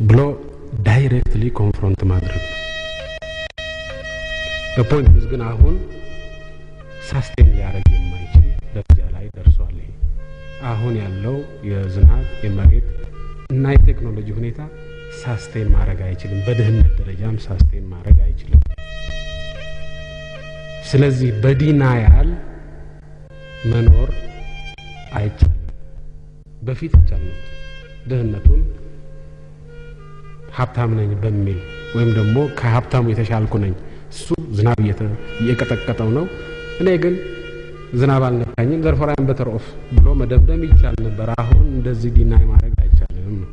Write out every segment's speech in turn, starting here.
ብሎ directly confront ማድረግ ነው። በ point ግን አሁን sustain ሊያደርግ የማይችል ደረጃ ላይ ደርሷል። አሁን ያለው የዝናብ የመሬት እና የቴክኖሎጂ ሁኔታ sustain ማድረግ አይችልም። በድህነት ደረጃም sustain ማድረግ አይችልም። ስለዚህ በ denial መኖር አይቻልም። በፊት ይቻል ድህነቱን ሀብታም ነኝ በሚል ወይም ደግሞ ከሀብታሙ የተሻልኩ ነኝ እሱ ዝናብ እየቀጠቀጠው ነው፣ እኔ ግን ዝናብ አልነካኝም፣ therefore I'm better off ብሎ መደምደም ይቻል ነበር። አሁን እንደዚህ deny ማድረግ አይቻልም ነው።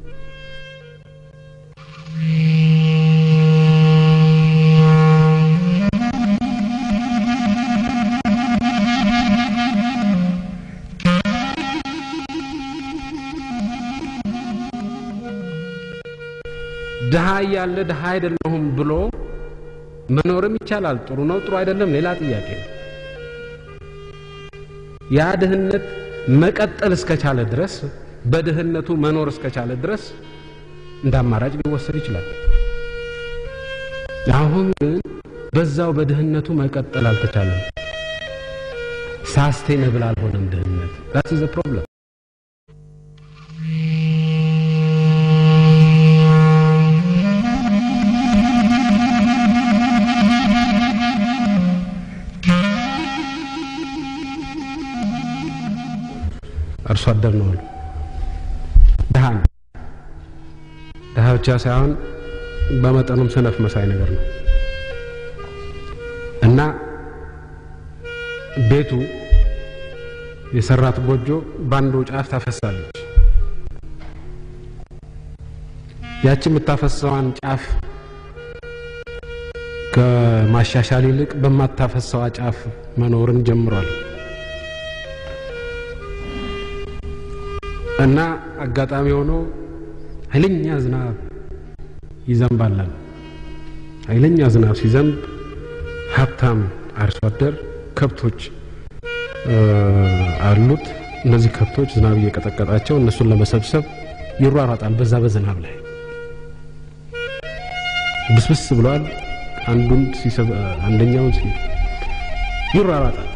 እያለ ድሃ አይደለሁም ብሎ መኖርም ይቻላል። ጥሩ ነው፣ ጥሩ አይደለም፣ ሌላ ጥያቄ ነው። ያ ድህነት መቀጠል እስከቻለ ድረስ በድህነቱ መኖር እስከቻለ ድረስ እንደ አማራጭ ሊወሰድ ይችላል። አሁን ግን በዛው በድህነቱ መቀጠል አልተቻለም። sustainable አልሆነም ድህነት። that is problem። አርሶ አደር ነው አሉ። ድሃ ነው። ድሃ ብቻ ሳይሆን በመጠኑም ሰነፍ መሳይ ነገር ነው እና ቤቱ የሰራት ጎጆ በአንዱ ጫፍ ታፈሳለች። ያቺ የምታፈሰዋን ጫፍ ከማሻሻል ይልቅ በማታፈሰዋ ጫፍ መኖርን ጀምሯል። እና አጋጣሚ ሆኖ ኃይለኛ ዝናብ ይዘንባል። ኃይለኛ ዝናብ ሲዘንብ ሀብታም አርሶ አደር ከብቶች አሉት። እነዚህ ከብቶች ዝናብ እየቀጠቀጣቸው እነሱን ለመሰብሰብ ይሯሯጣል። በዛ በዝናብ ላይ ብስብስ ብሏል። አንዱን አንደኛውን ይሯሯጣል።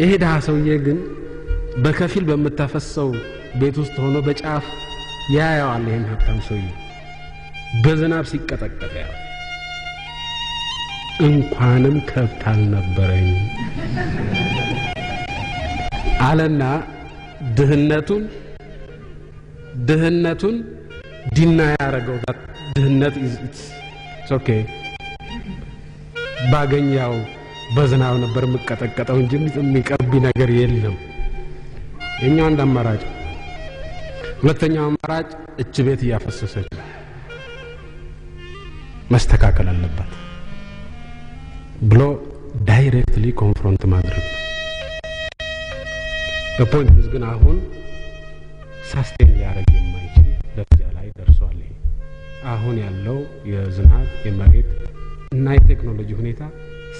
ይሄ ድሃ ሰውዬ ግን በከፊል በምታፈሰው ቤት ውስጥ ሆኖ በጫፍ ያየዋል። ይህን ሀብታም ሰውዬ በዝናብ ሲቀጠቀጥ ያው እንኳንም ከብት አልነበረኝ አለና ድህነቱን ድህነቱን ዲና ያደረገው ድህነት ኦኬ ባገኛው በዝናብ ነበር የምቀጠቀጠው እንጂ የሚቀቢ ነገር የለም። የኛው አንድ አማራጭ። ሁለተኛው አማራጭ እች ቤት እያፈሰሰች መስተካከል አለባት ብሎ ዳይሬክትሊ ኮንፍሮንት ማድረግ በፖይንት ግን አሁን ሳስቴን ሊያደርግ የማይችል ደረጃ ላይ ደርሷል። አሁን ያለው የዝናብ የመሬት እና የቴክኖሎጂ ሁኔታ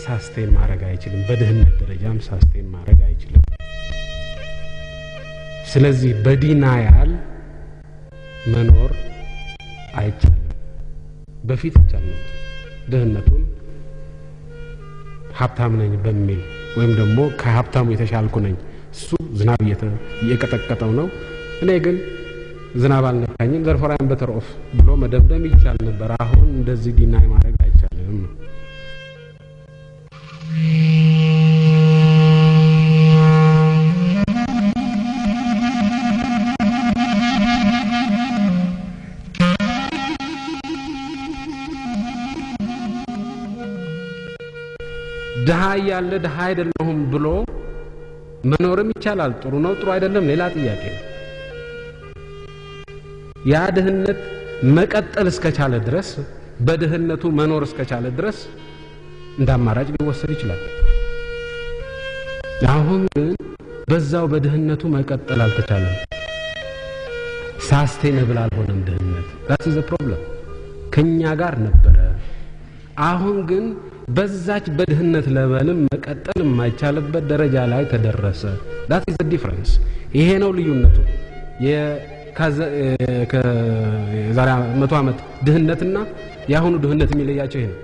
ሳስቴን ማድረግ አይችልም። በድህነት ደረጃም ሳስቴን ማድረግ አይችልም። ስለዚህ በዲናያል መኖር አይቻልም። በፊት ይቻል ድህነቱን ሀብታም ነኝ በሚል ወይም ደግሞ ከሀብታሙ የተሻልኩ ነኝ እሱ ዝናብ እየቀጠቀጠው ነው፣ እኔ ግን ዝናብ አልነካኝም፣ therefore I'm better off ብሎ መደምደም ይቻል ነበር። አሁን እንደዚህ deny ማድረግ አይቻልም ነው። እያለ ድሃ አይደለሁም ብሎ መኖርም ይቻላል። ጥሩ ነው፣ ጥሩ አይደለም፣ ሌላ ጥያቄ ነው። ያ ድህነት መቀጠል እስከቻለ ድረስ በድህነቱ መኖር እስከቻለ ድረስ እንደ አማራጭ ሊወሰድ ይችላል። አሁን ግን በዛው በድህነቱ መቀጠል አልተቻለም። sustainable አልሆነም ድህነት። that is problem። ከኛ ጋር ነበረ። አሁን ግን በዛች በድህነት level ም መቀጠል የማይቻልበት ደረጃ ላይ ተደረሰ። that is difference። ይሄ ነው ልዩነቱ። ከዛሬ መቶ ዓመት ድህነትና የአሁኑ ድህነት የሚለያቸው ይሄ ነው።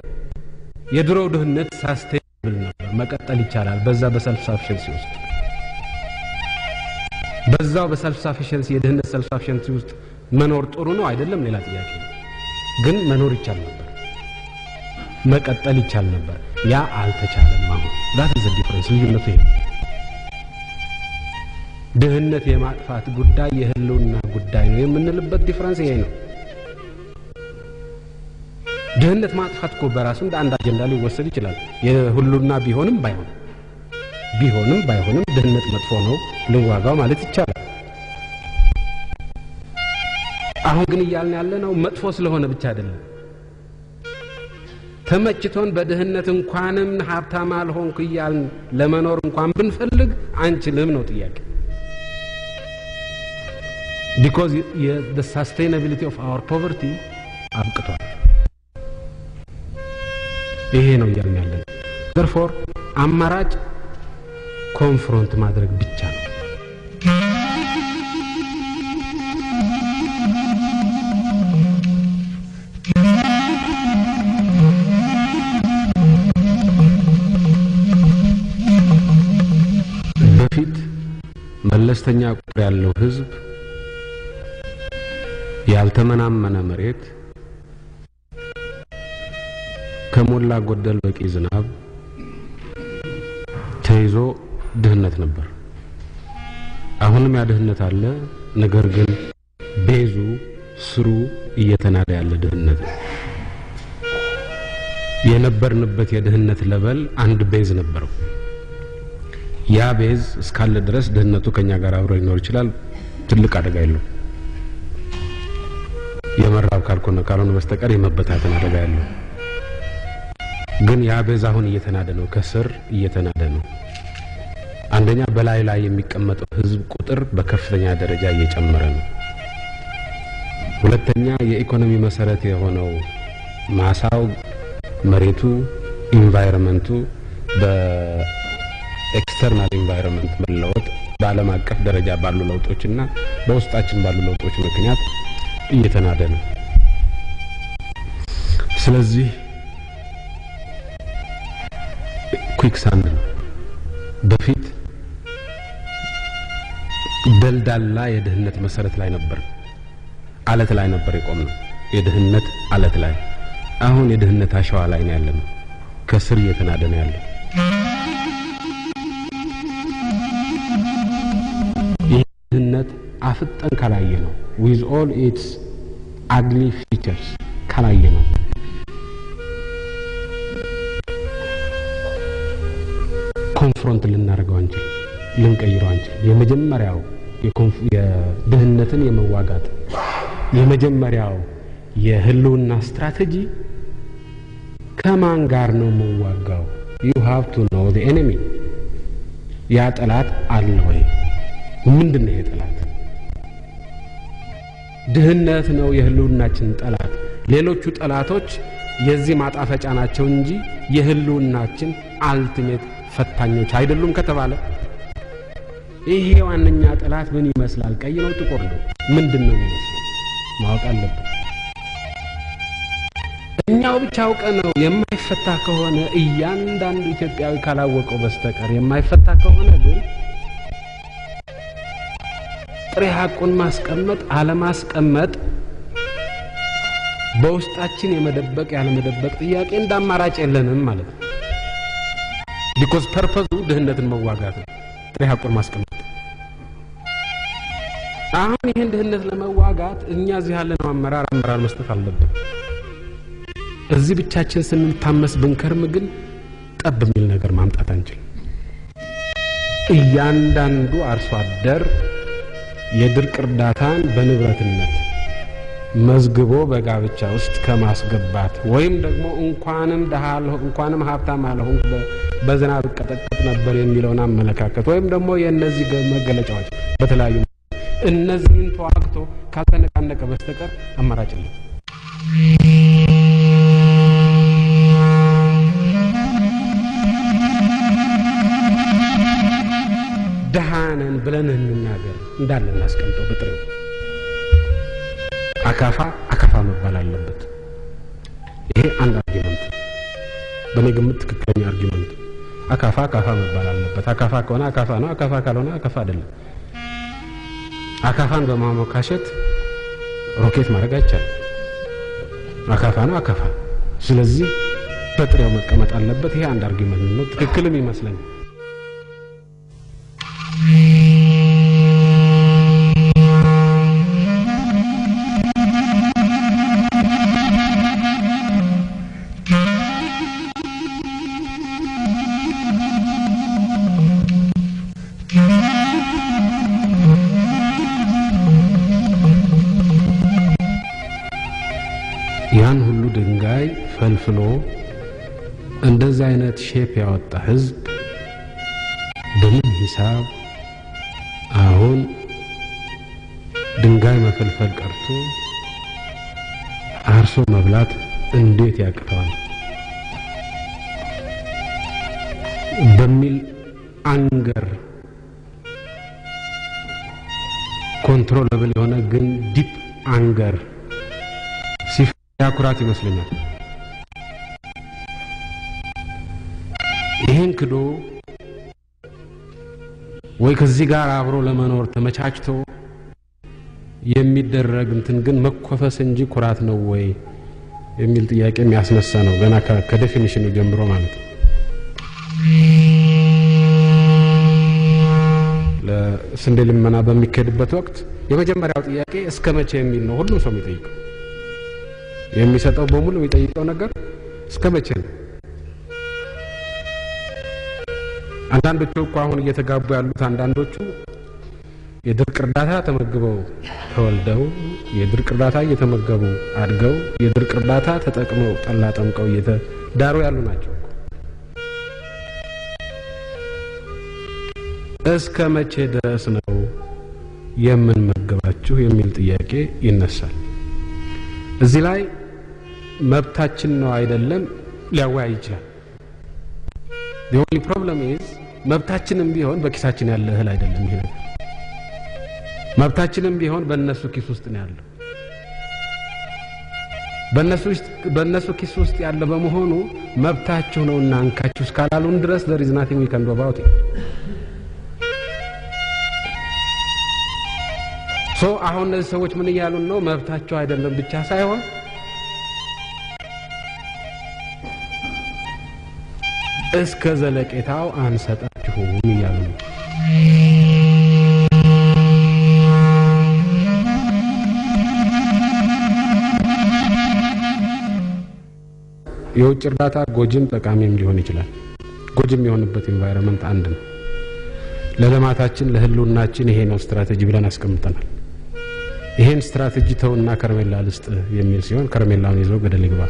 የድሮው ድህነት sustainable ነበር፣ መቀጠል ይቻላል። በዛ በ self sufficiency ውስጥ በዛው በ self sufficiency የድህነት self sufficiency ውስጥ መኖር ጥሩ ነው አይደለም፣ ሌላ ጥያቄ ግን መኖር ይቻል ነበር፣ መቀጠል ይቻል ነበር። ያ አልተቻለም። አሁን that's the difference ልዩነቱ ይሄ ድህነት የማጥፋት ጉዳይ የህልውና ጉዳይ ነው የምንልበት difference ይሄ ነው። ድህነት ማጥፋት እኮ በራሱ እንደ አንድ አጀንዳ ሊወሰድ ይችላል። የህልውና ቢሆንም ባይሆንም ቢሆንም ባይሆንም ድህነት መጥፎ ነው ልዋጋው ማለት ይቻላል። አሁን ግን እያልን ያለ ነው መጥፎ ስለሆነ ብቻ አይደለም። ተመችቶን በድህነት እንኳንም ሀብታም አልሆንኩ እያልን ለመኖር እንኳን ብንፈልግ አንችልም ነው ጥያቄ። because sustainability of our poverty አብቅቷል። ይሄ ነው እያልን ያለን። therefore አማራጭ confront ማድረግ ብቻ በፊት መለስተኛ ቁጥር ያለው ህዝብ ያልተመናመነ መሬት ከሞላ ጎደል በቂ ዝናብ ተይዞ ድህነት ነበር። አሁንም ያ ድህነት አለ። ነገር ግን base ኡ ስሩ እየተናደ ያለ ድህነት ነው። የነበርንበት የድህነት level አንድ base ነበረው። ያ base እስካለ ድረስ ድህነቱ ከኛ ጋር አብሮ ሊኖር ይችላል። ትልቅ አደጋ የለው። የመራብ ካልሆነ ካልሆነ በስተቀር የመበታተን አደጋ ያለው ግን ያ base አሁን እየተናደ ነው፣ ከስር እየተናደ ነው። አንደኛ በላይ ላይ የሚቀመጠው ህዝብ ቁጥር በከፍተኛ ደረጃ እየጨመረ ነው። ሁለተኛ የኢኮኖሚ መሰረት የሆነው ማሳው፣ መሬቱ፣ environment ኡ በ external environment መለወጥ በዓለም አቀፍ ደረጃ ባሉ ለውጦችና በውስጣችን ባሉ ለውጦች ምክንያት እየተናደ ነው። ስለዚህ ኩዊክ ሳንድ ነው። በፊት ደልዳላ የድህነት መሰረት ላይ ነበር፣ አለት ላይ ነበር የቆምነው፣ የድህነት አለት ላይ። አሁን የድህነት አሸዋ ላይ ነው ያለነው፣ ከስር እየተናደ ነው ያለው። አፍጥጠን ካላየነው with all its ugly features ካላየነው confront ልናደርገው አንችል፣ ልንቀይረው አንችል። የመጀመሪያው የድህነትን የመዋጋት የመጀመሪያው የህልውና ስትራቴጂ ከማን ጋር ነው መዋጋው? you have to know enemy። ያ ጠላት አለ ወይ? ምንድን ነው ይሄ? ድህነት ነው የህልውናችን ጠላት። ሌሎቹ ጠላቶች የዚህ ማጣፈጫ ናቸው እንጂ የህልውናችን አልቲሜት ፈታኞች አይደሉም ከተባለ ይሄ ዋነኛ ጠላት ምን ይመስላል? ቀይ ነው? ጥቁር ነው? ምንድን ነው የሚመስለው? ማወቅ አለብን። እኛው ብቻ አውቀ ነው የማይፈታ ከሆነ እያንዳንዱ ኢትዮጵያዊ ካላወቀው በስተቀር የማይፈታ ከሆነ ግን ጥሬ ሀቁን ማስቀመጥ አለማስቀመጥ በውስጣችን የመደበቅ ያለመደበቅ ጥያቄ እንደ አማራጭ የለንም ማለት ነው። because purpose ኡ ድህነትን መዋጋት ነው፣ ጥሬ ሀቁን ማስቀመጥ። አሁን ይህን ድህነት ለመዋጋት እኛ እዚህ ያለነው አመራር አመራር መስጠት አለብን። እዚህ ብቻችን ስንታመስ ብንከርም ግን ጠብ የሚል ነገር ማምጣት አንችልም። እያንዳንዱ አርሶ አደር የድርቅ እርዳታን በንብረትነት መዝግቦ በጋብቻ ውስጥ ከማስገባት ወይም ደግሞ እንኳንም ደሃ እንኳንም ሀብታም አልሆንኩ በዝናብ እቀጠቀጥ ነበር የሚለውን አመለካከት ወይም ደግሞ የእነዚህ መገለጫዎች በተለያዩ እነዚህን ተዋግቶ ካልተነቃነቀ በስተቀር አማራጭ የለም። ደሃ ነን ብለን እንናገር እንዳለ እናስቀምጠው በጥሬው አካፋ አካፋ መባል አለበት። ይሄ አንድ argument፣ በእኔ ግምት ትክክለኛ argument። አካፋ አካፋ መባል አለበት። አካፋ ከሆነ አካፋ ነው፣ አካፋ ካልሆነ አካፋ አይደለም። አካፋን በማሞካሸት ሮኬት ማድረግ አይቻልም። አካፋ ነው አካፋ። ስለዚህ በጥሬው መቀመጥ አለበት። ይሄ አንድ argument ነው፣ ትክክልም ይመስለኛል። shape ያወጣ ህዝብ በምን ሂሳብ አሁን ድንጋይ መፈልፈል ቀርቶ አርሶ መብላት እንዴት ያቅተዋል በሚል anger controllable የሆነ ግን deep anger ሲያ ኩራት ይመስለኛል። ይህን ክዶ ወይ ከዚህ ጋር አብሮ ለመኖር ተመቻችቶ የሚደረግ እንትን ግን መኮፈስ እንጂ ኩራት ነው ወይ የሚል ጥያቄ የሚያስነሳ ነው። ገና ከዴፊኒሽኑ ጀምሮ ማለት ነው። ለስንዴ ልመና በሚካሄድበት ወቅት የመጀመሪያው ጥያቄ እስከ መቼ የሚል ነው ሁሉም ሰው የሚጠይቀው። የሚሰጠው በሙሉ የሚጠይቀው ነገር እስከ መቼ ነው? አንዳንዶቹ እኮ አሁን እየተጋቡ ያሉት አንዳንዶቹ የድርቅ እርዳታ ተመግበው ተወልደው የድርቅ እርዳታ እየተመገቡ አድገው የድርቅ እርዳታ ተጠቅመው ጠላ ጠምቀው እየተዳሩ ያሉ ናቸው። እስከ መቼ ድረስ ነው የምንመገባችሁ የሚል ጥያቄ ይነሳል። እዚህ ላይ መብታችን ነው አይደለም ሊያወያይ ይችላል። the only problem is መብታችንም ቢሆን በኪሳችን ያለ እህል አይደለም። ይሄ መብታችንም ቢሆን በእነሱ ኪስ ውስጥ ነው ያለው። በእነሱ ኪስ ውስጥ ያለ በመሆኑ መብታችሁ ነው እና እንካችሁ እስካላሉን ድረስ do about it ሶ አሁን እነዚህ ሰዎች ምን እያሉን ነው? መብታቸው አይደለም ብቻ ሳይሆን እስከ ዘለቄታው አንሰጣችሁም እያሉ ነው። የውጭ እርዳታ ጎጅም ጠቃሚም ሊሆን ይችላል። ጎጅም የሆንበት environment አንድ ነው። ለልማታችን ለህልውናችን ይሄ ነው ስትራቴጂ ብለን አስቀምጠናል። ይሄን ስትራቴጂ ተውና ከረሜላ ልስጥ የሚል ሲሆን ከረሜላውን ይዞ ገደል ይግባ።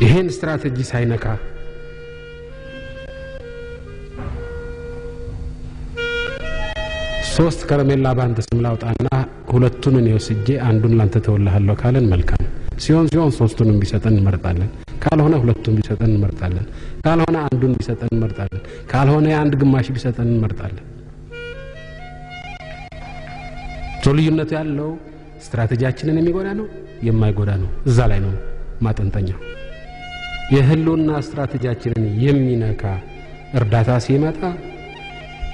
ይሄን ስትራቴጂ ሳይነካ ሶስት ከረሜላ በአንተ ስም ላውጣና ሁለቱን እኔ ወስጄ አንዱን ላንተ ተወልሃለሁ ካለን መልካም ሲሆን ሲሆን ሶስቱንም ቢሰጠን እንመርጣለን። ካልሆነ ሁለቱን ቢሰጠን እንመርጣለን። ካልሆነ አንዱን ቢሰጠን እንመርጣለን። ካልሆነ የአንድ ግማሽ ቢሰጠን እንመርጣለን። so ልዩነቱ ያለው ስትራቴጂያችንን የሚጎዳ ነው የማይጎዳ ነው። እዛ ላይ ነው ማጠንጠኛው። የህልውና ስትራቴጂያችንን የሚነካ እርዳታ ሲመጣ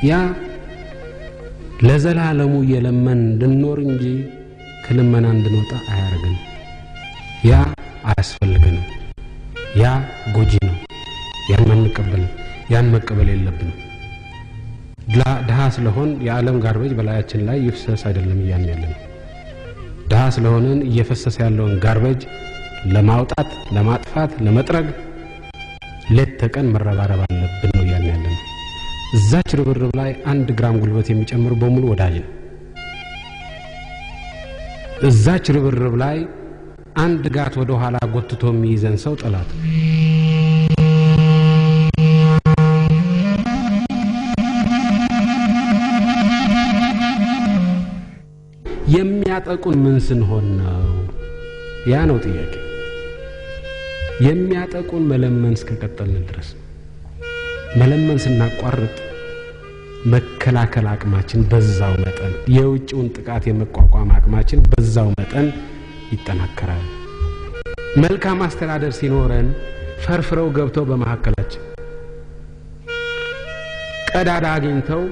ያ ለዘላለሙ እየለመን እንድንኖር እንጂ ከልመና እንድንወጣ አያደርግንም። ያ አያስፈልገንም። ያ ጎጂ ነው። ያን አንቀበልም። ያን መቀበል የለብንም። ድሃ ስለሆን የዓለም ጋርቤጅ በላያችን ላይ ይፍሰስ አይደለም እያልን ያለ ድሃ ስለሆንን እየፈሰሰ ያለውን ጋርቤጅ ለማውጣት፣ ለማጥፋት፣ ለመጥረግ ሌት ተቀን መረባረብ አለብን ነው እያልን ያለ ነው። እዛች ርብርብ ላይ አንድ ግራም ጉልበት የሚጨምር በሙሉ ወዳጅ ነው። እዛች ርብርብ ላይ አንድ ጋት ወደ ኋላ ጎትቶ የሚይዘን ሰው ጠላት የሚያጠቁን ምን ስንሆን ነው? ያ ነው ጥያቄ። የሚያጠቁን መለመን እስከቀጠልን ድረስ መለመን ስናቋርጥ መከላከል አቅማችን በዛው መጠን የውጭውን ጥቃት የመቋቋም አቅማችን በዛው መጠን ይጠናከራል። መልካም አስተዳደር ሲኖረን ፈርፍረው ገብተው በመካከላችን ቀዳዳ አግኝተው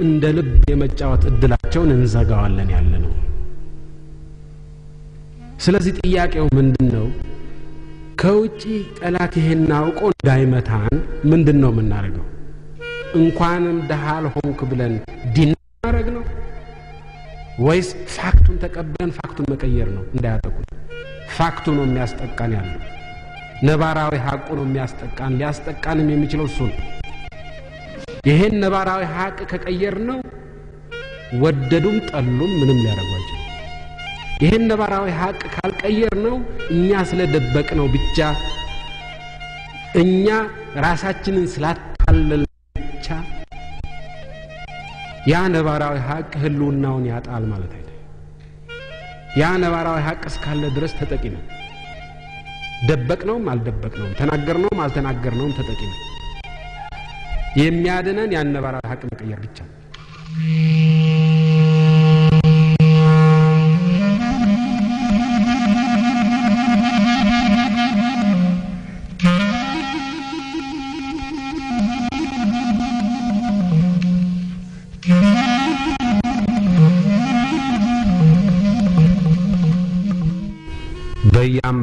እንደ ልብ የመጫወት እድላቸውን እንዘጋዋለን ያለ ነው። ስለዚህ ጥያቄው ምንድን ነው? ከውጭ ጠላት ይሄን አውቆ እንዳይመታን ምንድን ነው የምናደርገው? እንኳንም ደሃ አልሆንክ ብለን ዲን ማድረግ ነው ወይስ ፋክቱን ተቀብለን ፋክቱን መቀየር ነው? እንዳያጠቁን ፋክቱ ነው የሚያስጠቃን ያለው ነባራዊ ሀቁ ነው የሚያስጠቃን። ሊያስጠቃንም የሚችለው እሱ ነው። ይሄን ነባራዊ ሀቅ ከቀየር ነው ወደዱም ጠሉም ምንም ሊያደርጓቸው። ይሄን ነባራዊ ሀቅ ካልቀየር ነው እኛ ስለደበቅ ነው ብቻ እኛ ራሳችንን ስላታለል ብቻ ያ ነባራዊ ሀቅ ህልውናውን ያጣል ማለት አይደለም። ያ ነባራዊ ሀቅ እስካለ ድረስ ተጠቂ ነው። ደበቅነውም አልደበቅነውም፣ ተናገርነውም አልተናገርነውም ተጠቂ ነው። የሚያድነን ያን ነባራዊ ሀቅ መቀየር ብቻ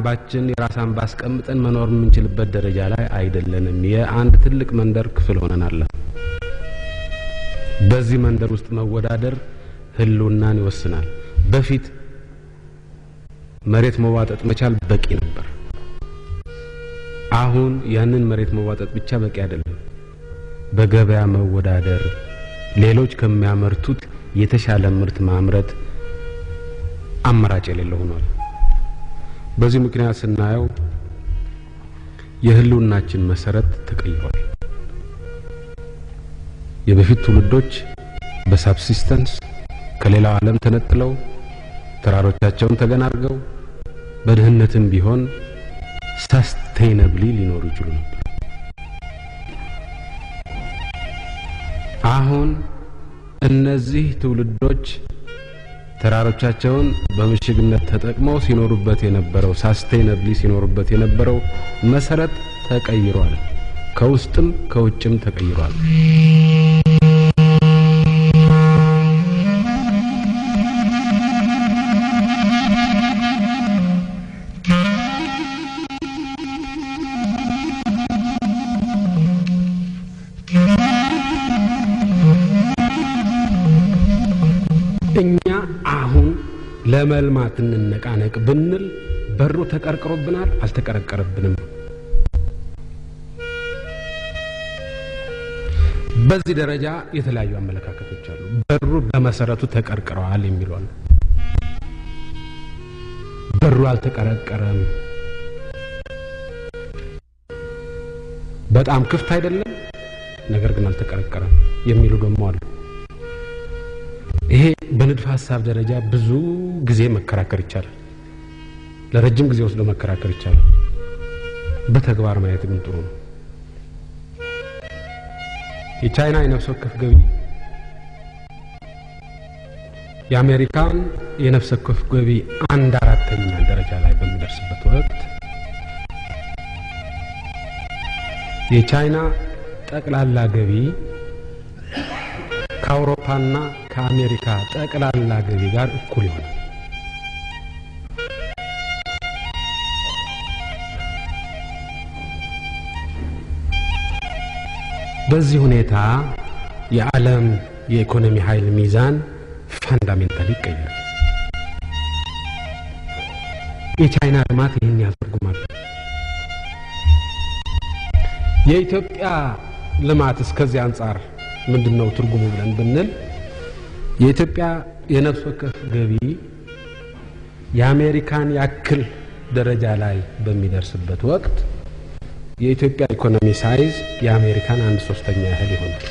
ነው። በየአምባችን የራስ አምባ አስቀምጠን መኖር የምንችልበት ደረጃ ላይ አይደለንም። የአንድ ትልቅ መንደር ክፍል ሆነናል። በዚህ መንደር ውስጥ መወዳደር ህልውናን ይወስናል። በፊት መሬት መዋጠጥ መቻል በቂ ነበር። አሁን ያንን መሬት መዋጠጥ ብቻ በቂ አይደለም። በገበያ መወዳደር፣ ሌሎች ከሚያመርቱት የተሻለ ምርት ማምረት አማራጭ የሌለው ሆኗል። በዚህ ምክንያት ስናየው የህልውናችን መሰረት ተቀይሯል። የበፊት ትውልዶች በሳብሲስተንስ ከሌላው ዓለም ተነጥለው ተራሮቻቸውን ተገን አድርገው በድህነትም ቢሆን ሳስቴይነብሊ ሊኖሩ ይችሉ ነበር። አሁን እነዚህ ትውልዶች ተራሮቻቸውን በምሽግነት ተጠቅመው ሲኖሩበት የነበረው ሳስቴይነብሊ ሲኖሩበት የነበረው መሰረት ተቀይሯል። ከውስጥም ከውጭም ተቀይሯል። ለመልማት እንነቃነቅ ብንል በሩ ተቀርቅሮብናል፣ አልተቀረቀረብንም። በዚህ ደረጃ የተለያዩ አመለካከቶች አሉ። በሩ በመሰረቱ ተቀርቅረዋል የሚሉ አሉ። በሩ አልተቀረቀረም፣ በጣም ክፍት አይደለም፣ ነገር ግን አልተቀረቀረም የሚሉ ደግሞ አሉ። ይሄ በንድፈ ሀሳብ ደረጃ ብዙ ጊዜ መከራከር ይቻላል። ለረጅም ጊዜ ወስዶ መከራከር ይቻላል። በተግባር ማየት ግን ጥሩ ነው። የቻይና የነፍስ ወከፍ ገቢ የአሜሪካን የነፍስ ወከፍ ገቢ አንድ አራተኛ ደረጃ ላይ በሚደርስበት ወቅት የቻይና ጠቅላላ ገቢ ከአውሮፓና ከአሜሪካ ጠቅላላ ገቢ ጋር እኩል ይሆናል። በዚህ ሁኔታ የዓለም የኢኮኖሚ ኃይል ሚዛን ፋንዳሜንታሊ ይቀየራል። የቻይና ልማት ይህን ያህል ትርጉም አለው። የኢትዮጵያ ልማት እስቲ ከዚህ አንጻር ምንድን ነው ትርጉሙ ብለን ብንል የኢትዮጵያ የነፍስ ወከፍ ገቢ የአሜሪካን ያክል ደረጃ ላይ በሚደርስበት ወቅት የኢትዮጵያ ኢኮኖሚ size የአሜሪካን አንድ ሶስተኛ ያህል ይሆናል።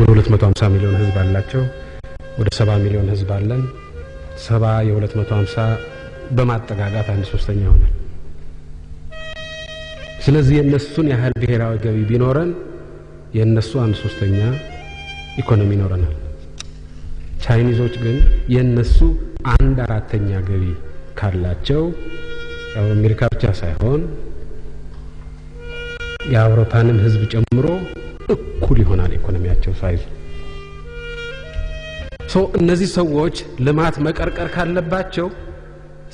ወደ 250 ሚሊዮን ህዝብ አላቸው። ወደ 70 ሚሊዮን ህዝብ አለን። 70 የ250 በማጠጋጋት አንድ ሶስተኛ ይሆናል። ስለዚህ የእነሱን ያህል ብሔራዊ ገቢ ቢኖረን የእነሱ አንድ ሶስተኛ ኢኮኖሚ ይኖረናል። ቻይኒዞች ግን የእነሱ አንድ አራተኛ ገቢ ካላቸው አሜሪካ ብቻ ሳይሆን የአውሮፓንም ሕዝብ ጨምሮ እኩል ይሆናል ኢኮኖሚያቸው ሳይዙ። እነዚህ ሰዎች ልማት መቀርቀር ካለባቸው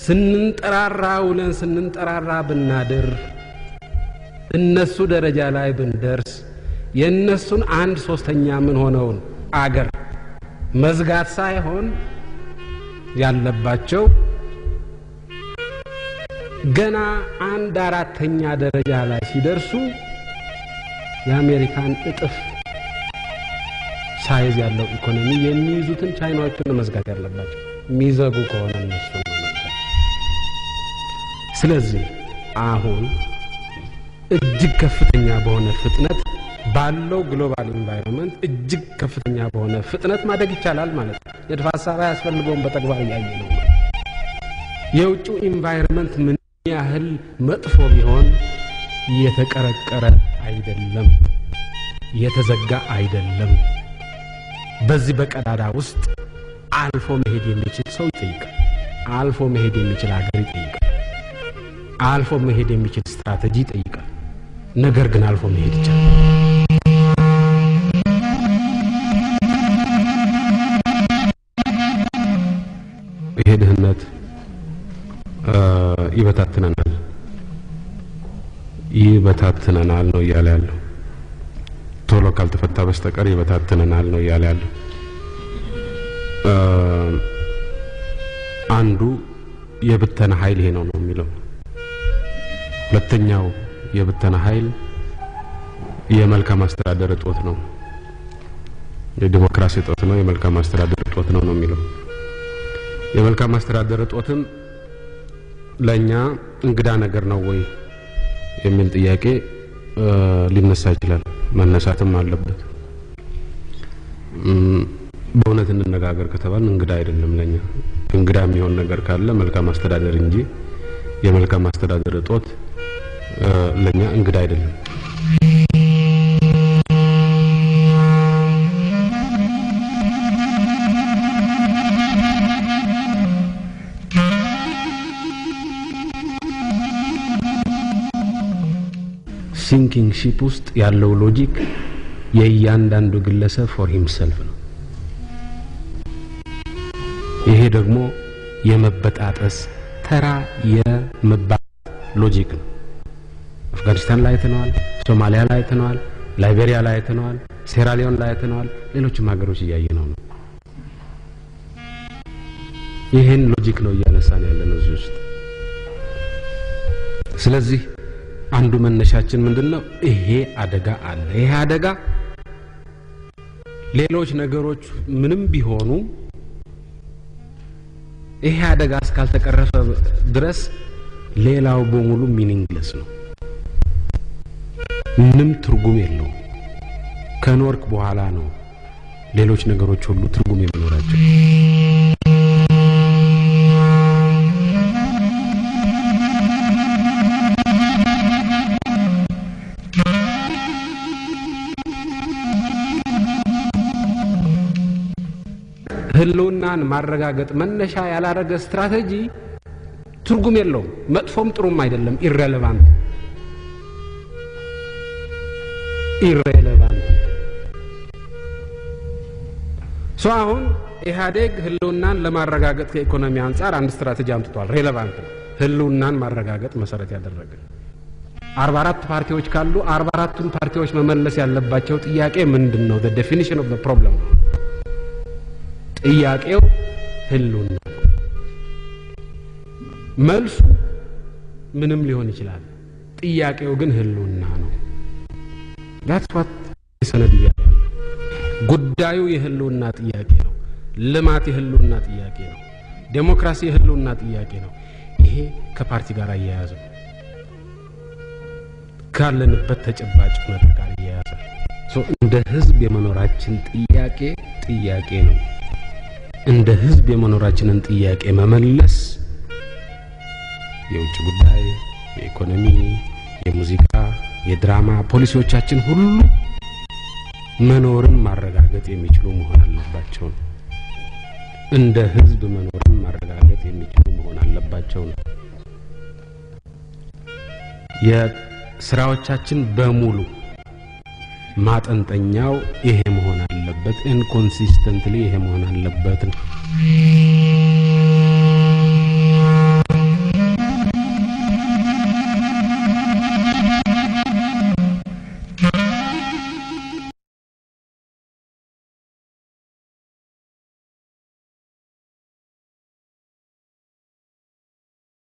ስንንጠራራ ውለን ስንንጠራራ ብናድር እነሱ ደረጃ ላይ ብንደርስ የእነሱን አንድ ሶስተኛ ምን ሆነውን? አገር መዝጋት ሳይሆን ያለባቸው ገና አንድ አራተኛ ደረጃ ላይ ሲደርሱ የአሜሪካን እጥፍ size ያለው ኢኮኖሚ የሚይዙትን ቻይናዎችን መዝጋት ያለባቸው። የሚዘጉ ከሆነ እነሱ ስለዚህ አሁን እጅግ ከፍተኛ በሆነ ፍጥነት ባለው global environment እጅግ ከፍተኛ በሆነ ፍጥነት ማደግ ይቻላል ማለት ነው። ንድፈ ሀሳብ አያስፈልገውም፣ በተግባር እያየ ነው። የውጭው environment ምን ያህል መጥፎ ቢሆን የተቀረቀረ አይደለም፣ የተዘጋ አይደለም። በዚህ በቀዳዳ ውስጥ አልፎ መሄድ የሚችል ሰው ይጠይቃል። አልፎ መሄድ የሚችል ሀገር ይጠይቃል። አልፎ መሄድ የሚችል ስትራቴጂ ይጠይቃል። ነገር ግን አልፎ መሄድ ይቻላል። ድህነት ይበታትነናል ይበታትነናል ነው እያለ ያለው። ቶሎ ካልተፈታ በስተቀር ይበታትነናል ነው እያለ ያለው። አንዱ የብተና ኃይል ይሄ ነው ነው የሚለው። ሁለተኛው የብተና ኃይል የመልካም አስተዳደር እጦት ነው፣ የዲሞክራሲ እጦት ነው፣ የመልካም አስተዳደር እጦት ነው ነው የሚለው። የመልካም አስተዳደር እጦትም ለእኛ እንግዳ ነገር ነው ወይ የሚል ጥያቄ ሊነሳ ይችላል። መነሳትም አለበት። በእውነት እንነጋገር ከተባል እንግዳ አይደለም ለኛ። እንግዳ የሚሆን ነገር ካለ መልካም አስተዳደር እንጂ የመልካም አስተዳደር እጦት ለኛ እንግዳ አይደለም። sinking ship ውስጥ ያለው logic የእያንዳንዱ ግለሰብ for himself ነው። ይሄ ደግሞ የመበጣጠስ ተራ የመባላት logic ነው። አፍጋኒስታን ላይ አይተነዋል፣ ሶማሊያ ላይ አይተነዋል፣ ላይቤሪያ ላይ አይተነዋል፣ ሴራሊዮን ላይ አይተነዋል፣ ሌሎችም ሀገሮች እያየ ነው ነው ይህን logic ነው እያነሳን ያለ ነው እዚህ ውስጥ። ስለዚህ አንዱ መነሻችን ምንድን ነው? ይሄ አደጋ አለ። ይሄ አደጋ ሌሎች ነገሮች ምንም ቢሆኑ ይሄ አደጋ እስካልተቀረፈ ድረስ ሌላው በሙሉ ሚኒንግለስ ነው፣ ምንም ትርጉም የለውም። ከኖርክ በኋላ ነው ሌሎች ነገሮች ሁሉ ትርጉም የሚኖራቸው። ህልውናን ማረጋገጥ መነሻ ያላረገ ስትራቴጂ ትርጉም የለውም። መጥፎም ጥሩም አይደለም። irrelevant irrelevant so አሁን ኢህአዴግ ህልውናን ለማረጋገጥ ከኢኮኖሚ አንጻር አንድ ስትራቴጂ አምጥቷል። relevant ነው። ህልውናን ማረጋገጥ መሰረት ያደረገ አርባ አራት ፓርቲዎች ካሉ አርባ አራቱን ፓርቲዎች መመለስ ያለባቸው ጥያቄ ምንድን ነው? definition of problem ጥያቄው ህልውና መልሱ ምንም ሊሆን ይችላል። ጥያቄው ግን ህልውና ነው። ዳትስ ዋት ሰነድ እያለ ያለው ጉዳዩ የህልውና ጥያቄ ነው። ልማት የህልውና ጥያቄ ነው። ዴሞክራሲ የህልውና ጥያቄ ነው። ይሄ ከፓርቲ ጋር እያያዘ ካለንበት ተጨባጭ ሁኔታ ጋር እያያዘ እንደ ህዝብ የመኖራችን ጥያቄ ጥያቄ ነው። እንደ ህዝብ የመኖራችንን ጥያቄ መመለስ የውጭ ጉዳይ፣ የኢኮኖሚ፣ የሙዚቃ፣ የድራማ ፖሊሲዎቻችን ሁሉ መኖርን ማረጋገጥ የሚችሉ መሆን አለባቸው ነው። እንደ ህዝብ መኖርን ማረጋገጥ የሚችሉ መሆን አለባቸው ነው። የስራዎቻችን በሙሉ ማጠንጠኛው ይሄ መሆን አለበት። እና consistently ይሄ መሆን አለበት ነው።